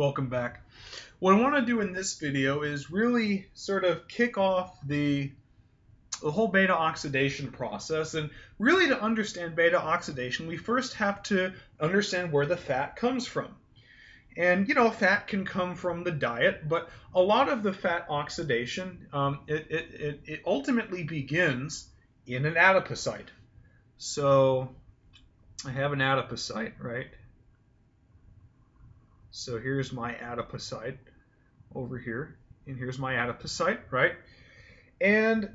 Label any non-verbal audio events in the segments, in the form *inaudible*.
Welcome back. What I want to do in this video is really sort of kick off the, the whole beta oxidation process. And really to understand beta oxidation, we first have to understand where the fat comes from. And, you know, fat can come from the diet, but a lot of the fat oxidation, um, it, it, it, it ultimately begins in an adipocyte. So I have an adipocyte, right? So here's my adipocyte over here, and here's my adipocyte, right? And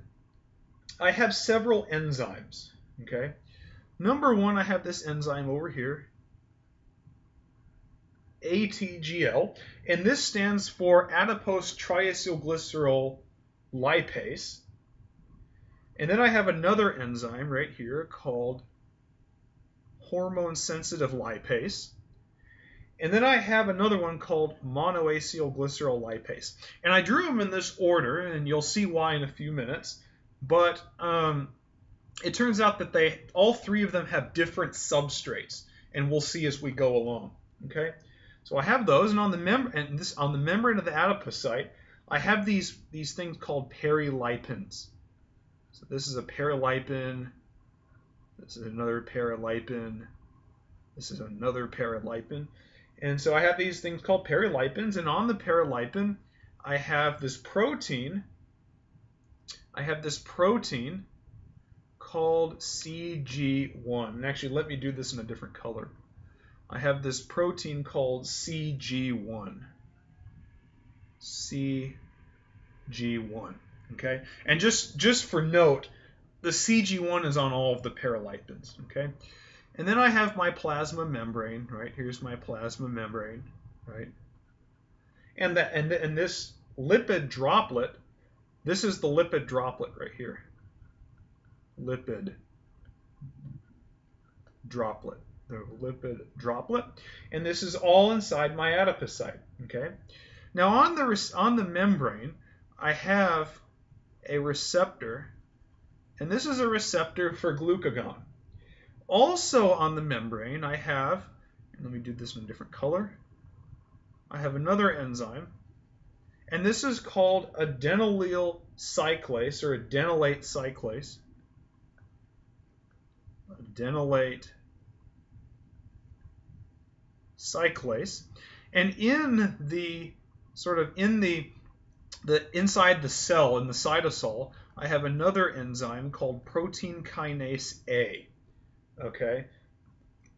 I have several enzymes, okay? Number one, I have this enzyme over here, ATGL, and this stands for adipose triacylglycerol lipase. And then I have another enzyme right here called hormone sensitive lipase. And then I have another one called monoacylglycerol lipase. And I drew them in this order, and you'll see why in a few minutes. But um, it turns out that they all three of them have different substrates, and we'll see as we go along. Okay, so I have those, and on the mem and this on the membrane of the adipocyte, I have these these things called perilipins. So this is a perilipin. This is another perilipin. This is another perilipin. And so I have these things called perilipins, and on the perilipin, I have this protein. I have this protein called CG1. And actually, let me do this in a different color. I have this protein called CG1. CG1. Okay, and just just for note, the CG1 is on all of the perilipins. Okay, and then I have my plasma membrane, right? Here's my plasma membrane, right? And that and, and this lipid droplet, this is the lipid droplet right here. Lipid droplet, the lipid droplet, and this is all inside my adipocyte, okay? Now on the on the membrane, I have a receptor, and this is a receptor for glucagon. Also on the membrane, I have, let me do this in a different color, I have another enzyme, and this is called adenylyl cyclase or adenylate cyclase. Adenylate cyclase. And in the sort of in the the inside the cell in the cytosol, I have another enzyme called protein kinase A. Okay,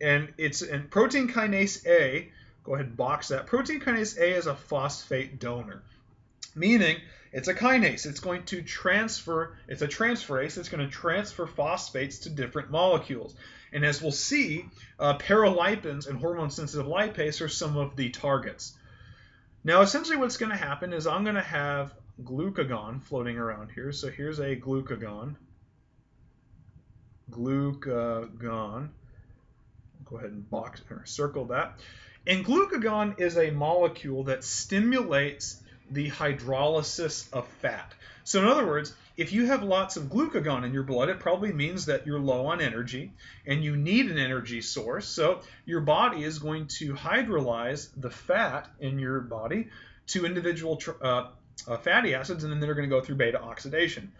and it's and protein kinase A. Go ahead and box that. Protein kinase A is a phosphate donor, meaning it's a kinase. It's going to transfer. It's a transferase. It's going to transfer phosphates to different molecules. And as we'll see, uh, perilipins and hormone-sensitive lipase are some of the targets. Now, essentially what's going to happen is I'm going to have glucagon floating around here. So here's a glucagon glucagon. Go ahead and box or circle that. And glucagon is a molecule that stimulates the hydrolysis of fat. So in other words, if you have lots of glucagon in your blood, it probably means that you're low on energy and you need an energy source. So your body is going to hydrolyze the fat in your body to individual uh, uh, fatty acids, and then they're going to go through beta oxidation.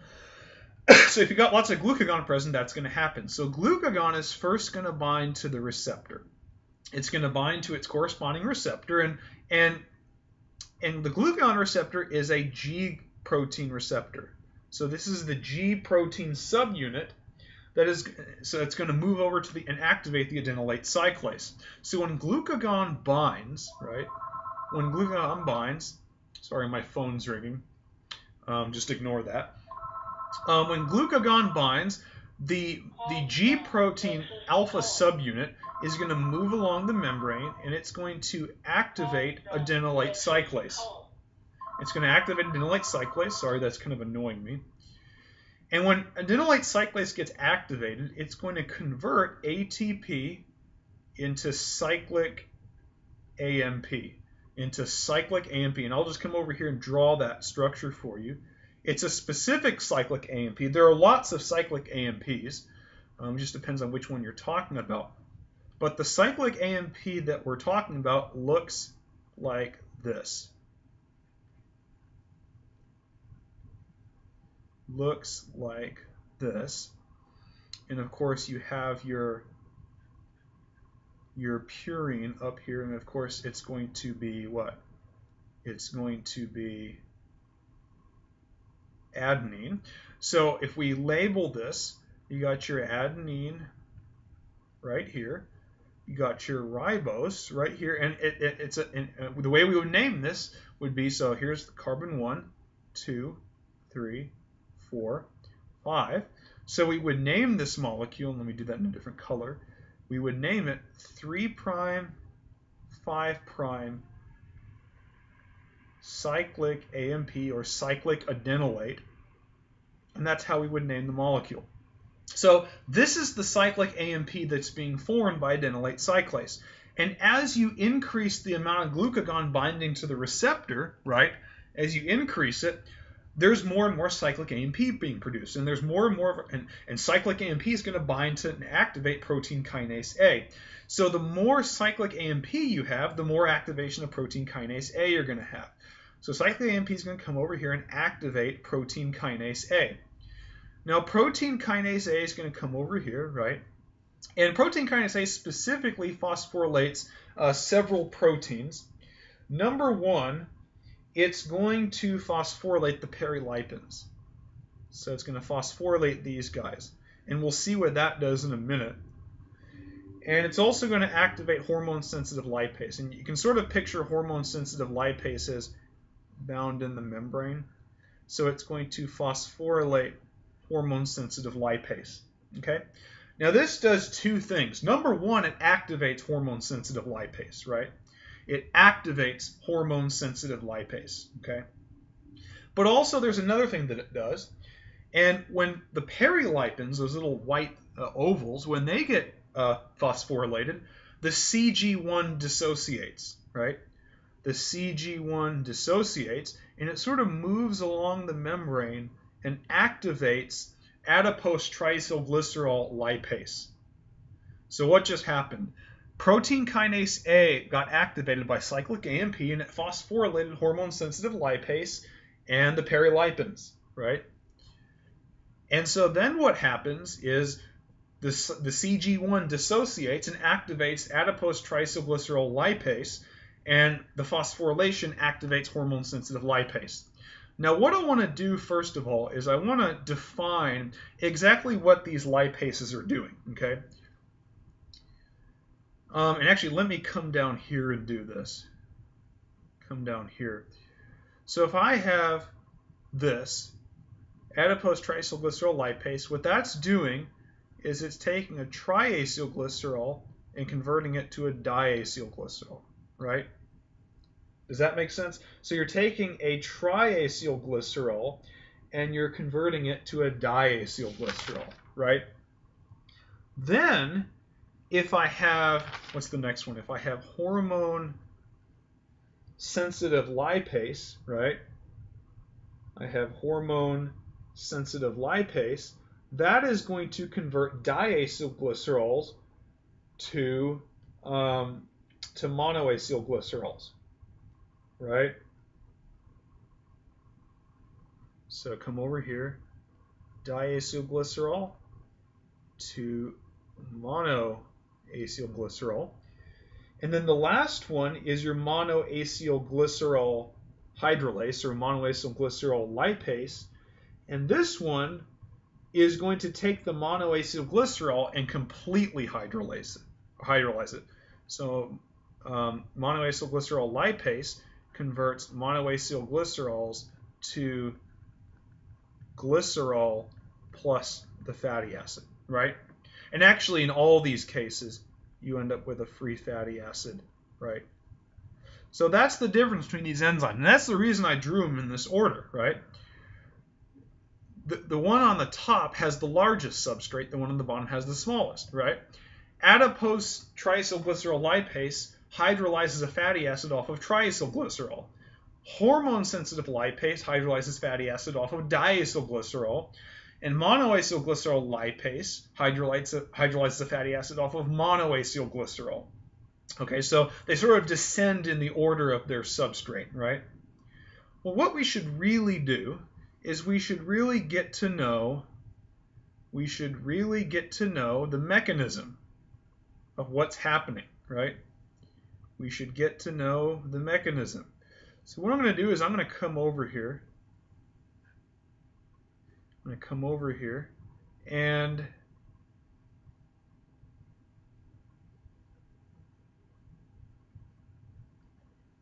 *coughs* so if you got lots of glucagon present, that's going to happen. So glucagon is first going to bind to the receptor. It's going to bind to its corresponding receptor, and and and the glucagon receptor is a G protein receptor. So this is the G protein subunit that is so it's going to move over to the and activate the adenylate cyclase. So when glucagon binds, right? When glucagon binds, sorry, my phone's ringing. Um, just ignore that. Um, when glucagon binds, the, the G protein alpha subunit is going to move along the membrane and it's going to activate adenylate cyclase. It's going to activate adenylate cyclase. Sorry, that's kind of annoying me. And when adenylate cyclase gets activated, it's going to convert ATP into cyclic AMP, into cyclic AMP. And I'll just come over here and draw that structure for you. It's a specific cyclic AMP. There are lots of cyclic AMPs. Um, just depends on which one you're talking about. But the cyclic AMP that we're talking about looks like this. Looks like this. And of course you have your your purine up here and of course it's going to be what? It's going to be adenine. So if we label this, you got your adenine right here. You got your ribose right here, and it, it, it's a, uh, the way we would name this would be so. Here's the carbon one, two, three, four, five. So we would name this molecule, and let me do that in a different color. We would name it three prime, five prime, cyclic AMP or cyclic adenylate, and that's how we would name the molecule. So this is the cyclic AMP that's being formed by adenylate cyclase. And as you increase the amount of glucagon binding to the receptor, right, as you increase it, there's more and more cyclic AMP being produced. And there's more and more, and, and cyclic AMP is going to bind to and activate protein kinase A. So the more cyclic AMP you have, the more activation of protein kinase A you're going to have. So cyclic AMP is going to come over here and activate protein kinase A. Now, protein kinase A is going to come over here, right? And protein kinase A specifically phosphorylates uh, several proteins. Number one, it's going to phosphorylate the perilipins. So it's going to phosphorylate these guys. And we'll see what that does in a minute. And it's also going to activate hormone-sensitive lipase. And you can sort of picture hormone-sensitive lipase as bound in the membrane. So it's going to phosphorylate hormone sensitive lipase. Okay? Now this does two things. Number one, it activates hormone sensitive lipase, right? It activates hormone sensitive lipase, okay? But also there's another thing that it does. And when the perilipins, those little white uh, ovals, when they get uh, phosphorylated, the CG1 dissociates, right? The CG1 dissociates and it sort of moves along the membrane and activates adipose triacylglycerol lipase. So what just happened? Protein kinase A got activated by cyclic AMP and it phosphorylated hormone-sensitive lipase and the perilipins, right? And so then what happens is the, the CG1 dissociates and activates adipose triacylglycerol lipase, and the phosphorylation activates hormone-sensitive lipase. Now what I want to do first of all is I want to define exactly what these lipases are doing, okay? Um, and actually let me come down here and do this. Come down here. So if I have this, adipose triacylglycerol lipase, what that's doing is it's taking a triacylglycerol and converting it to a diacylglycerol, right? Does that make sense? So you're taking a triacylglycerol and you're converting it to a diacylglycerol, right? Then, if I have, what's the next one? If I have hormone sensitive lipase, right? I have hormone sensitive lipase. That is going to convert diacylglycerols to um, to monoacylglycerols right? So come over here, diacylglycerol to monoacylglycerol. And then the last one is your monoacylglycerol hydrolase or monoacylglycerol lipase. And this one is going to take the monoacylglycerol and completely hydrolyze it. Hydrolyze it. So um, monoacylglycerol lipase converts monoacyl glycerols to glycerol plus the fatty acid, right? And actually, in all these cases, you end up with a free fatty acid, right? So that's the difference between these enzymes. And that's the reason I drew them in this order, right? The, the one on the top has the largest substrate, the one on the bottom has the smallest, right? Adipose triacylglycerol lipase hydrolyzes a fatty acid off of triacylglycerol. Hormone-sensitive lipase hydrolyzes fatty acid off of diacylglycerol. And monoacylglycerol lipase hydrolyzes, hydrolyzes a fatty acid off of monoacylglycerol. Okay, so they sort of descend in the order of their substrate, right? Well, what we should really do is we should really get to know we should really get to know the mechanism of what's happening, right? We should get to know the mechanism. So what I'm going to do is I'm going to come over here. I'm going to come over here and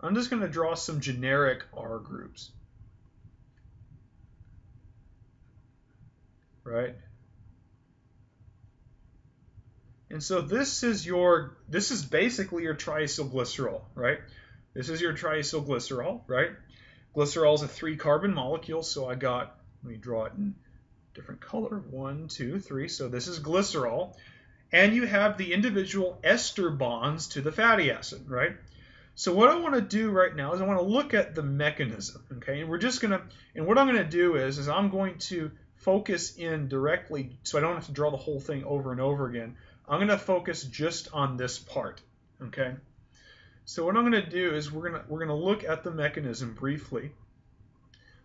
I'm just going to draw some generic R groups. Right? And so this is your, this is basically your triacylglycerol, right? This is your triacylglycerol, right? Glycerol is a three carbon molecule, so I got, let me draw it in different color, one, two, three. So this is glycerol. And you have the individual ester bonds to the fatty acid, right? So what I want to do right now is I want to look at the mechanism, okay? And we're just going to, and what I'm going to do is, is I'm going to focus in directly, so I don't have to draw the whole thing over and over again. I'm going to focus just on this part, okay? So what I'm going to do is we're going to, we're going to look at the mechanism briefly.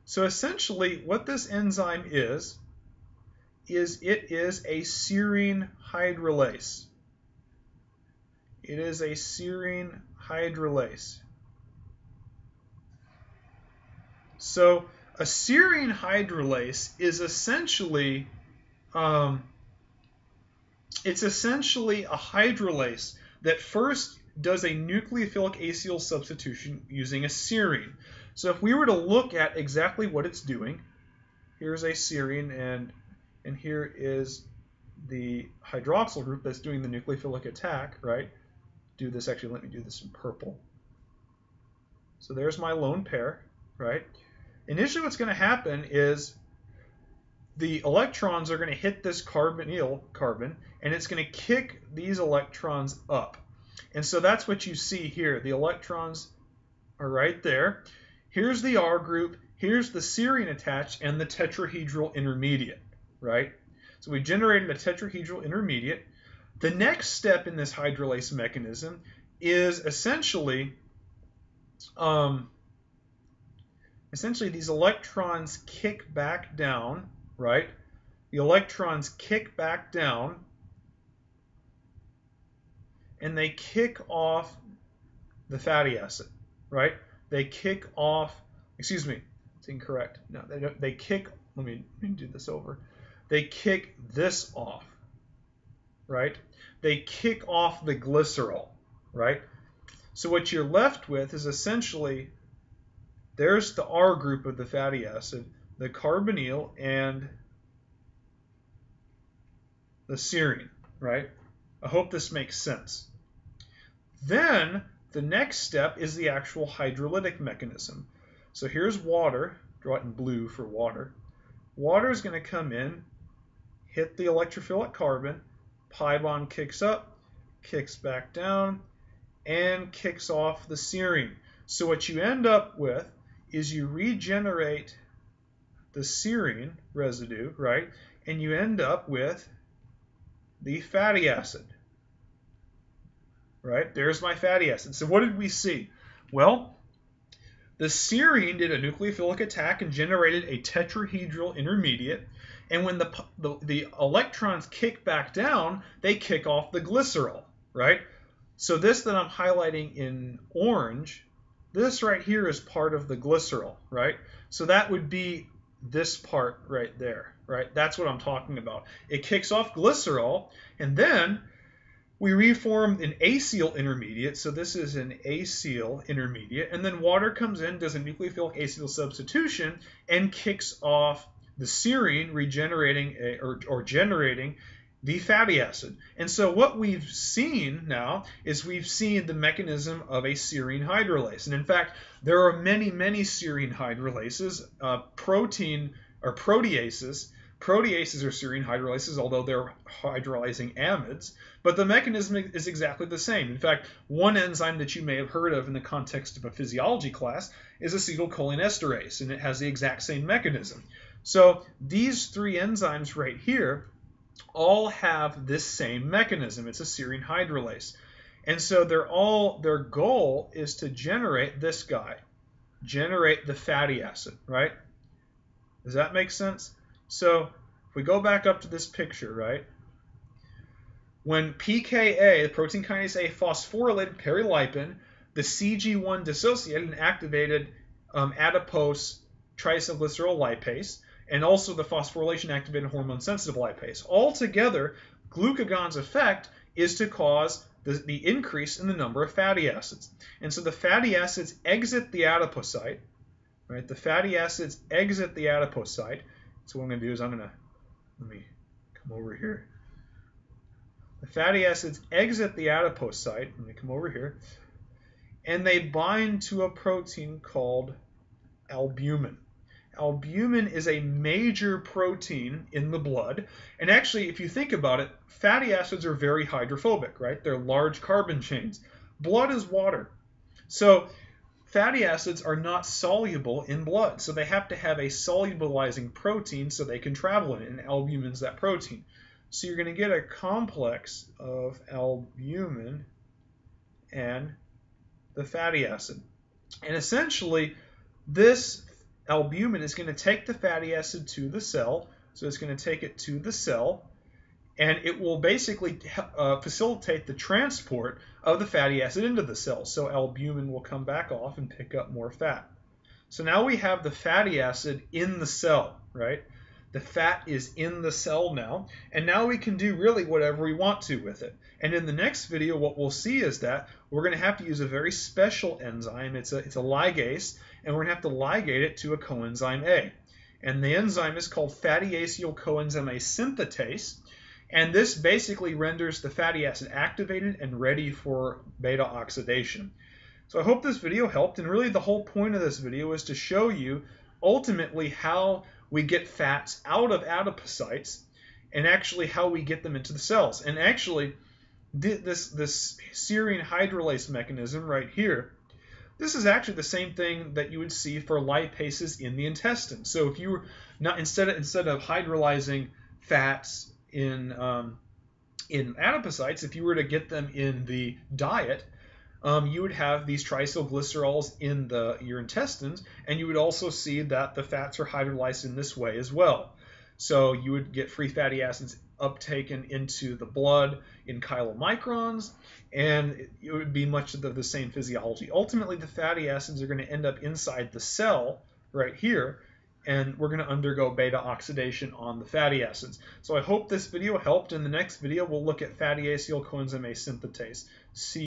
So essentially what this enzyme is, is it is a serine hydrolase. It is a serine hydrolase. So a serine hydrolase is essentially um, it's essentially a hydrolase that first does a nucleophilic acyl substitution using a serine. So if we were to look at exactly what it's doing, here's a serine and and here is the hydroxyl group that's doing the nucleophilic attack, right? do this, actually let me do this in purple. So there's my lone pair, right? Initially what's going to happen is the electrons are going to hit this carbonyl carbon and it's going to kick these electrons up. And so that's what you see here. The electrons are right there. Here's the R group, here's the serine attached and the tetrahedral intermediate, right? So we generated a tetrahedral intermediate. The next step in this hydrolase mechanism is essentially, um, essentially these electrons kick back down, right? The electrons kick back down and they kick off the fatty acid, right? They kick off, excuse me, it's incorrect. No, they, they kick, let me, let me do this over. They kick this off, right? they kick off the glycerol, right? So what you're left with is essentially there's the R group of the fatty acid, the carbonyl and the serine, right? I hope this makes sense. Then the next step is the actual hydrolytic mechanism. So here's water, draw it in blue for water. Water is going to come in, hit the electrophilic carbon, pi bond kicks up, kicks back down, and kicks off the serine. So what you end up with is you regenerate the serine residue, right? And you end up with the fatty acid. Right? There's my fatty acid. So what did we see? Well, the serine did a nucleophilic attack and generated a tetrahedral intermediate. And when the, the, the electrons kick back down, they kick off the glycerol, right? So this that I'm highlighting in orange, this right here is part of the glycerol, right? So that would be this part right there, right? That's what I'm talking about. It kicks off glycerol, and then we reform an acyl intermediate. So this is an acyl intermediate, and then water comes in, does a nucleophilic acyl substitution, and kicks off the serine regenerating a, or, or generating the fatty acid. And so what we've seen now is we've seen the mechanism of a serine hydrolase. And in fact, there are many, many serine hydrolases, uh, protein or proteases. Proteases are serine hydrolases, although they're hydrolyzing amides. But the mechanism is exactly the same. In fact, one enzyme that you may have heard of in the context of a physiology class is acetylcholinesterase, and it has the exact same mechanism. So these three enzymes right here all have this same mechanism. It's a serine hydrolase. And so they're all their goal is to generate this guy, generate the fatty acid, right? Does that make sense? So if we go back up to this picture, right? When PKA, the protein kinase A, phosphorylated perilipin, the CG1 dissociated and activated um, adipose triacylglycerol lipase, and also the phosphorylation activated hormone sensitive lipase. Altogether, glucagon's effect is to cause the, the, increase in the number of fatty acids. And so the fatty acids exit the adipocyte, right? The fatty acids exit the adipocyte. So what I'm going to do is I'm going to, let me come over here. The fatty acids exit the adipocyte. Let me come over here. And they bind to a protein called albumin. Albumin is a major protein in the blood. And actually, if you think about it, fatty acids are very hydrophobic, right? They're large carbon chains. Blood is water. So fatty acids are not soluble in blood. So they have to have a solubilizing protein so they can travel in it. And albumin's that protein. So you're going to get a complex of albumin and the fatty acid. And essentially, this albumin is going to take the fatty acid to the cell. So it's going to take it to the cell, and it will basically uh, facilitate the transport of the fatty acid into the cell. So albumin will come back off and pick up more fat. So now we have the fatty acid in the cell, right? The fat is in the cell now, and now we can do really whatever we want to with it. And in the next video, what we'll see is that we're going to have to use a very special enzyme. It's a, it's a ligase, and we're going to have to ligate it to a coenzyme A. And the enzyme is called fatty acyl coenzyme A synthetase. And this basically renders the fatty acid activated and ready for beta oxidation. So I hope this video helped. And really the whole point of this video is to show you ultimately how we get fats out of adipocytes and actually how we get them into the cells. And actually, this, this serine hydrolase mechanism right here, this is actually the same thing that you would see for lipases in the intestine. So if you were not instead of instead of hydrolyzing fats in um, in adipocytes, if you were to get them in the diet, um, you would have these triacylglycerols in the your intestines, and you would also see that the fats are hydrolyzed in this way as well. So you would get free fatty acids uptaken into the blood in chylomicrons, and it would be much of the, same physiology. Ultimately, the fatty acids are going to end up inside the cell right here, and we're going to undergo beta oxidation on the fatty acids. So I hope this video helped. In the next video, we'll look at fatty acyl coenzyme synthetase. See